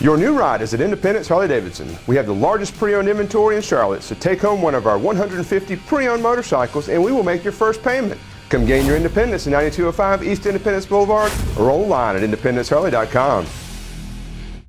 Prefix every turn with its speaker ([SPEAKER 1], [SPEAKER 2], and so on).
[SPEAKER 1] Your new ride is at Independence Harley Davidson. We have the largest pre-owned inventory in Charlotte, so take home one of our 150 pre-owned motorcycles and we will make your first payment. Come gain your independence at 9205 East Independence Boulevard or online at independenceharley.com.